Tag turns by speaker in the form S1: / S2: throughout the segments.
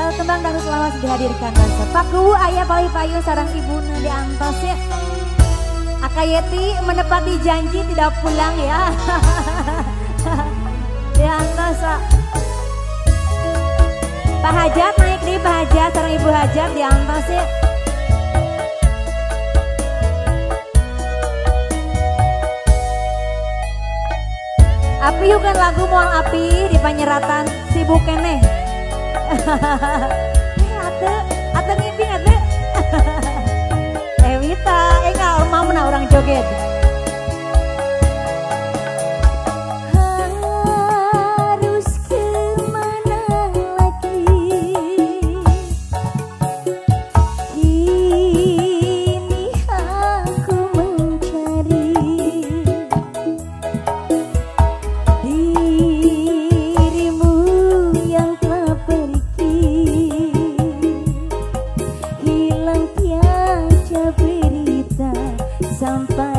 S1: Satu tembang dan selamat dihadirkan dan sepak kubu ayah pali payu sarang ibu di antas ya. Akayeti menepati janji tidak pulang ya. di antas Pak Hajat naik di Pak Hajat sarang ibu Hajat di antas ya. Api yuk kan lagu mual api di penyeratan sibuk kene. eh ate, ate ngimpi ate. Ewita, eh enggak mau orang joget. sampai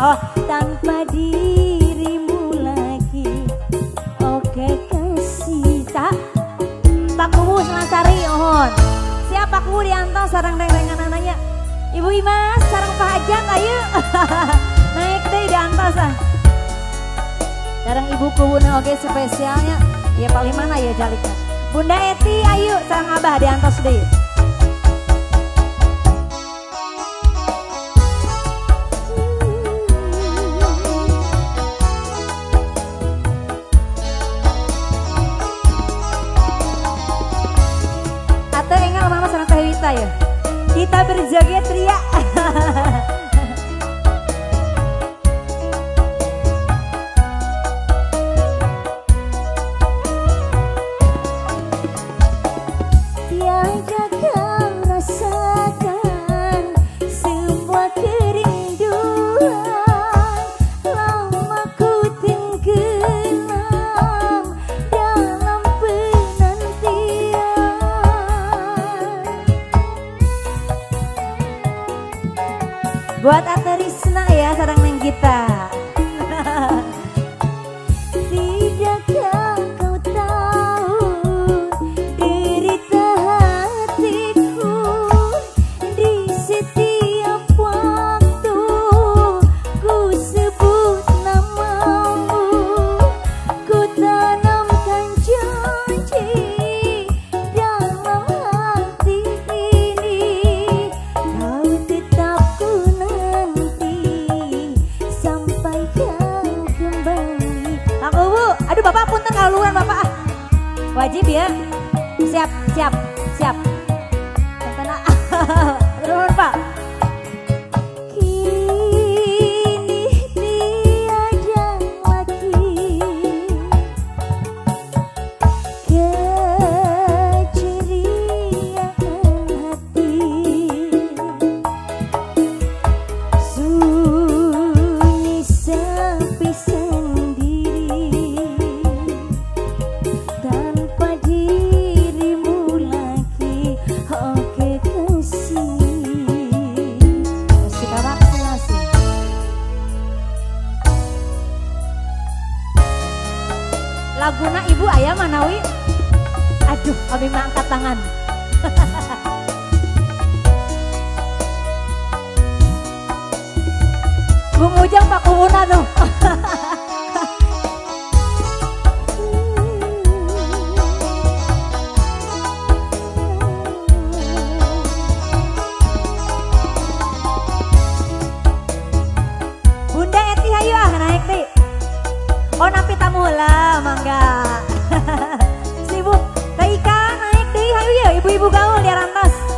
S1: Oh tanpa dirimu lagi. Oke kasih tak Pak Kubu Selasari ohon Siapa Kubu diantong sarang reng-rengan anaknya. Ibu Imas sarang Pak Hajat ayo. Naik deh diantos ah Sarang Ibu Kubu oke spesialnya. Ya paling mana ya jaliknya. Bunda Eti ayo sarang Abah diantos deh Kita berjoget ria Buat Aterisna ya sarang neng kita. Wajib ya. Siap, siap, siap. kami mangkat tangan. Bung Ujang Pak Kuuna tuh. Bunda Eti hayu ah naik deh Oh napi tamu lah mangga. ibu-ibu gaul ya, di Rantas